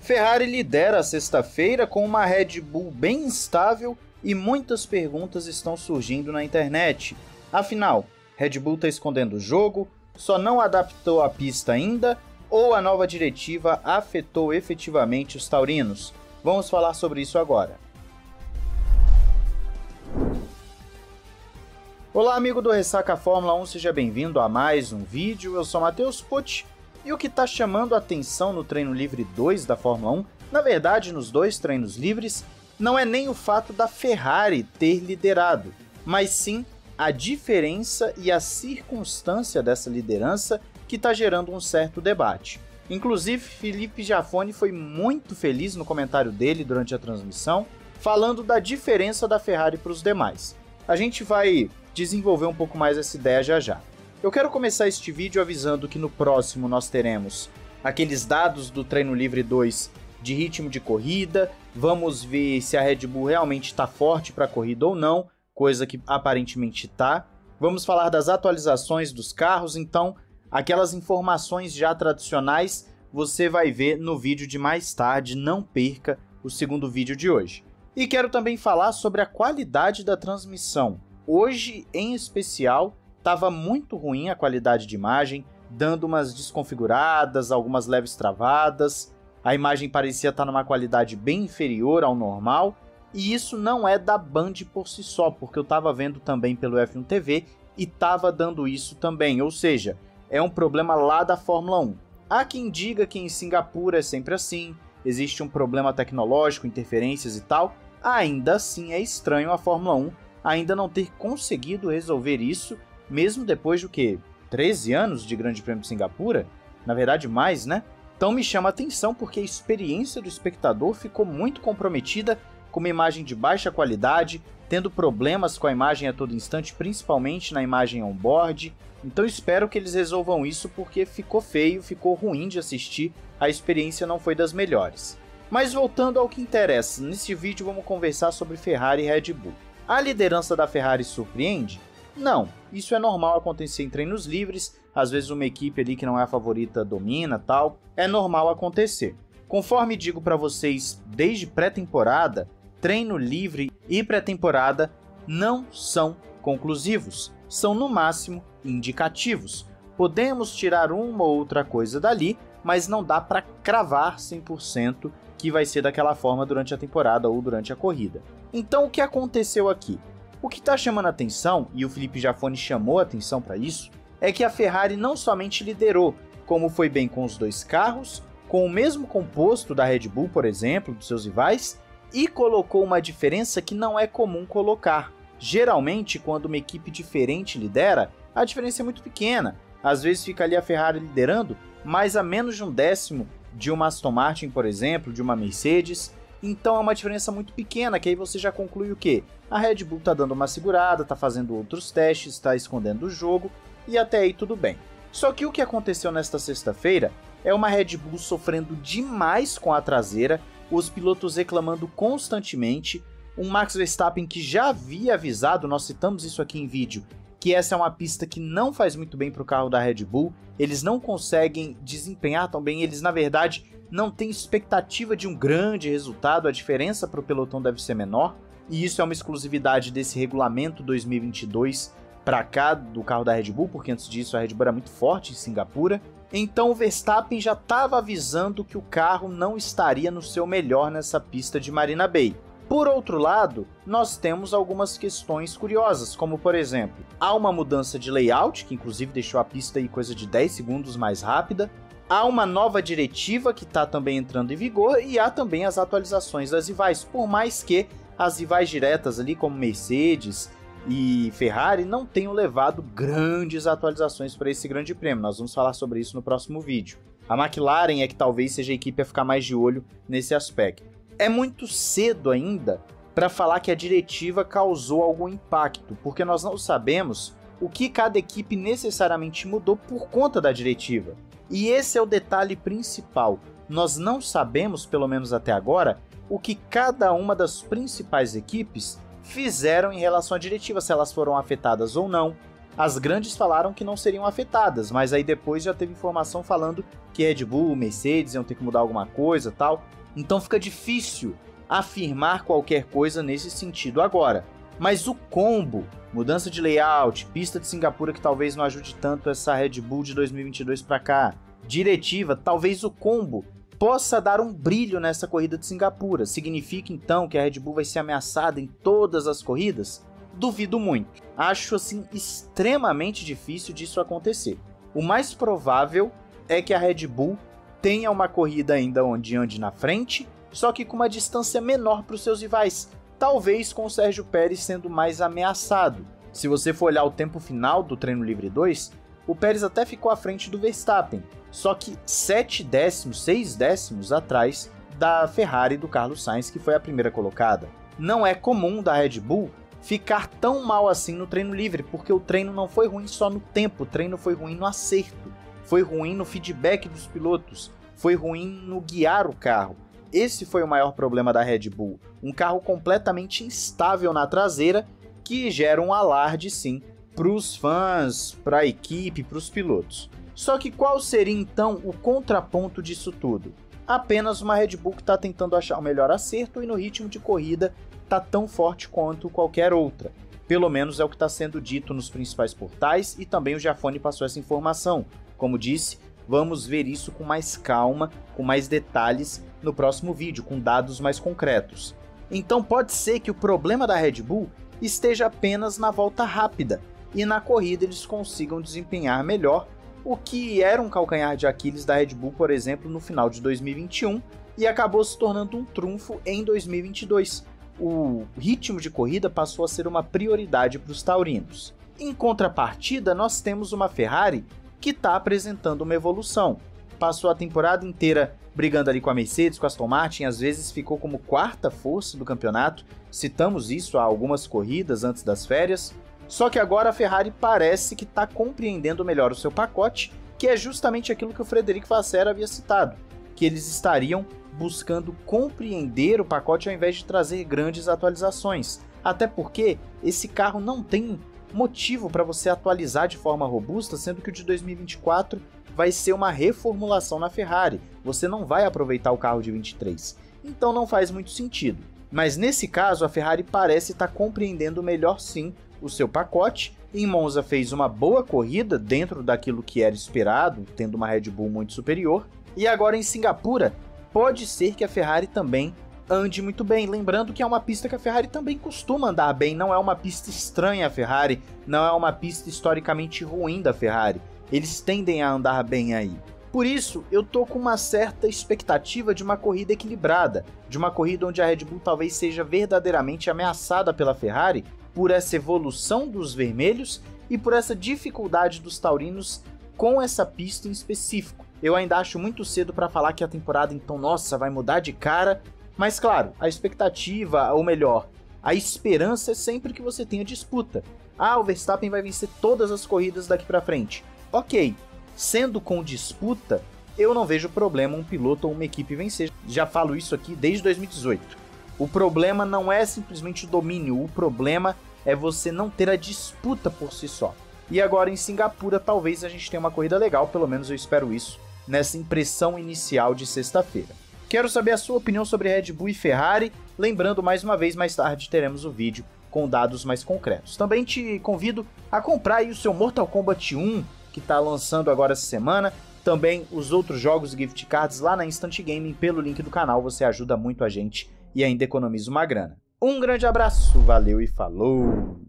Ferrari lidera a sexta-feira com uma Red Bull bem instável e muitas perguntas estão surgindo na internet. Afinal, Red Bull está escondendo o jogo, só não adaptou a pista ainda ou a nova diretiva afetou efetivamente os taurinos? Vamos falar sobre isso agora. Olá, amigo do Ressaca Fórmula 1, seja bem-vindo a mais um vídeo. Eu sou Matheus Pucci e o que está chamando a atenção no treino livre 2 da Fórmula 1, na verdade nos dois treinos livres, não é nem o fato da Ferrari ter liderado, mas sim a diferença e a circunstância dessa liderança que está gerando um certo debate. Inclusive, Felipe Jafone foi muito feliz no comentário dele durante a transmissão, falando da diferença da Ferrari para os demais. A gente vai desenvolver um pouco mais essa ideia já já. Eu quero começar este vídeo avisando que no próximo nós teremos aqueles dados do treino livre 2 de ritmo de corrida, vamos ver se a Red Bull realmente está forte para a corrida ou não, coisa que aparentemente está. Vamos falar das atualizações dos carros, então Aquelas informações já tradicionais você vai ver no vídeo de mais tarde, não perca o segundo vídeo de hoje. E quero também falar sobre a qualidade da transmissão. Hoje, em especial, estava muito ruim a qualidade de imagem, dando umas desconfiguradas, algumas leves travadas. A imagem parecia estar numa qualidade bem inferior ao normal, e isso não é da Band por si só, porque eu estava vendo também pelo F1 TV e estava dando isso também, ou seja, é um problema lá da Fórmula 1. Há quem diga que em Singapura é sempre assim, existe um problema tecnológico, interferências e tal. Ainda assim é estranho a Fórmula 1 ainda não ter conseguido resolver isso, mesmo depois de o que? 13 anos de Grande Prêmio de Singapura? Na verdade, mais, né? Então me chama a atenção porque a experiência do espectador ficou muito comprometida com uma imagem de baixa qualidade, tendo problemas com a imagem a todo instante, principalmente na imagem on-board. Então espero que eles resolvam isso porque ficou feio, ficou ruim de assistir, a experiência não foi das melhores. Mas voltando ao que interessa, neste vídeo vamos conversar sobre Ferrari e Red Bull. A liderança da Ferrari surpreende? Não, isso é normal acontecer em treinos livres, às vezes uma equipe ali que não é a favorita domina, tal, é normal acontecer. Conforme digo para vocês desde pré-temporada, treino livre e pré-temporada não são conclusivos, são no máximo indicativos. Podemos tirar uma ou outra coisa dali, mas não dá para cravar 100% que vai ser daquela forma durante a temporada ou durante a corrida. Então o que aconteceu aqui? O que está chamando a atenção, e o Felipe Jafone chamou atenção para isso, é que a Ferrari não somente liderou, como foi bem com os dois carros, com o mesmo composto da Red Bull, por exemplo, dos seus rivais, e colocou uma diferença que não é comum colocar. Geralmente, quando uma equipe diferente lidera, a diferença é muito pequena. Às vezes fica ali a Ferrari liderando, mas a menos de um décimo de uma Aston Martin, por exemplo, de uma Mercedes. Então é uma diferença muito pequena, que aí você já conclui o que? A Red Bull está dando uma segurada, está fazendo outros testes, está escondendo o jogo, e até aí tudo bem. Só que o que aconteceu nesta sexta-feira é uma Red Bull sofrendo demais com a traseira, os pilotos reclamando constantemente, um Max Verstappen que já havia avisado, nós citamos isso aqui em vídeo, que essa é uma pista que não faz muito bem para o carro da Red Bull, eles não conseguem desempenhar tão bem, eles na verdade não têm expectativa de um grande resultado, a diferença para o pelotão deve ser menor, e isso é uma exclusividade desse regulamento 2022 para cá do carro da Red Bull, porque antes disso a Red Bull era muito forte em Singapura, então o Verstappen já estava avisando que o carro não estaria no seu melhor nessa pista de Marina Bay. Por outro lado, nós temos algumas questões curiosas, como por exemplo, há uma mudança de layout, que inclusive deixou a pista aí coisa de 10 segundos mais rápida, há uma nova diretiva que está também entrando em vigor e há também as atualizações das rivais, por mais que as rivais diretas ali como Mercedes e Ferrari não tenham levado grandes atualizações para esse grande prêmio. Nós vamos falar sobre isso no próximo vídeo. A McLaren é que talvez seja a equipe a ficar mais de olho nesse aspecto. É muito cedo ainda para falar que a diretiva causou algum impacto, porque nós não sabemos o que cada equipe necessariamente mudou por conta da diretiva. E esse é o detalhe principal. Nós não sabemos, pelo menos até agora, o que cada uma das principais equipes fizeram em relação à diretiva, se elas foram afetadas ou não. as grandes falaram que não seriam afetadas, mas aí depois já teve informação falando que Red Bull, Mercedes iam ter que mudar alguma coisa tal. Então fica difícil afirmar qualquer coisa nesse sentido agora. Mas o combo, mudança de layout, pista de Singapura que talvez não ajude tanto essa Red Bull de 2022 para cá, diretiva, talvez o combo possa dar um brilho nessa corrida de Singapura. Significa então que a Red Bull vai ser ameaçada em todas as corridas? Duvido muito. Acho assim extremamente difícil disso acontecer. O mais provável é que a Red Bull tenha uma corrida ainda onde ande na frente, só que com uma distância menor para os seus rivais, talvez com o Sérgio Pérez sendo mais ameaçado. Se você for olhar o tempo final do treino livre 2, o Pérez até ficou à frente do Verstappen, só que 7 décimos, 6 décimos atrás da Ferrari do Carlos Sainz, que foi a primeira colocada. Não é comum da Red Bull ficar tão mal assim no treino livre, porque o treino não foi ruim só no tempo, o treino foi ruim no acerto, foi ruim no feedback dos pilotos, foi ruim no guiar o carro. Esse foi o maior problema da Red Bull, um carro completamente instável na traseira que gera um alarde sim para os fãs, para a equipe, para os pilotos. Só que qual seria então o contraponto disso tudo? Apenas uma Red Bull que está tentando achar o melhor acerto e no ritmo de corrida está tão forte quanto qualquer outra. Pelo menos é o que está sendo dito nos principais portais e também o Giafone passou essa informação. Como disse, vamos ver isso com mais calma, com mais detalhes no próximo vídeo, com dados mais concretos. Então pode ser que o problema da Red Bull esteja apenas na volta rápida e na corrida eles consigam desempenhar melhor o que era um calcanhar de Aquiles da Red Bull, por exemplo, no final de 2021 e acabou se tornando um trunfo em 2022. O ritmo de corrida passou a ser uma prioridade para os taurinos. Em contrapartida, nós temos uma Ferrari que está apresentando uma evolução. Passou a temporada inteira brigando ali com a Mercedes, com a Aston Martin, às vezes ficou como quarta força do campeonato. Citamos isso há algumas corridas antes das férias. Só que agora a Ferrari parece que está compreendendo melhor o seu pacote, que é justamente aquilo que o Frederico Vasseur havia citado, que eles estariam buscando compreender o pacote ao invés de trazer grandes atualizações. Até porque esse carro não tem motivo para você atualizar de forma robusta, sendo que o de 2024 vai ser uma reformulação na Ferrari. Você não vai aproveitar o carro de 23. Então não faz muito sentido. Mas nesse caso, a Ferrari parece estar tá compreendendo melhor sim o seu pacote. Em Monza fez uma boa corrida dentro daquilo que era esperado, tendo uma Red Bull muito superior. E agora em Singapura, pode ser que a Ferrari também ande muito bem. Lembrando que é uma pista que a Ferrari também costuma andar bem, não é uma pista estranha a Ferrari, não é uma pista historicamente ruim da Ferrari. Eles tendem a andar bem aí. Por isso, eu tô com uma certa expectativa de uma corrida equilibrada, de uma corrida onde a Red Bull talvez seja verdadeiramente ameaçada pela Ferrari por essa evolução dos vermelhos e por essa dificuldade dos taurinos com essa pista em específico. Eu ainda acho muito cedo para falar que a temporada então, nossa, vai mudar de cara, mas claro, a expectativa, ou melhor, a esperança é sempre que você tenha disputa. Ah, o Verstappen vai vencer todas as corridas daqui para frente. OK. Sendo com disputa, eu não vejo problema um piloto ou uma equipe vencer. Já falo isso aqui desde 2018. O problema não é simplesmente o domínio, o problema é você não ter a disputa por si só. E agora em Singapura, talvez a gente tenha uma corrida legal, pelo menos eu espero isso, nessa impressão inicial de sexta-feira. Quero saber a sua opinião sobre Red Bull e Ferrari. Lembrando, mais uma vez, mais tarde teremos o vídeo com dados mais concretos. Também te convido a comprar o seu Mortal Kombat 1, que está lançando agora essa semana. Também os outros jogos e gift cards lá na Instant Gaming pelo link do canal. Você ajuda muito a gente e ainda economiza uma grana. Um grande abraço, valeu e falou!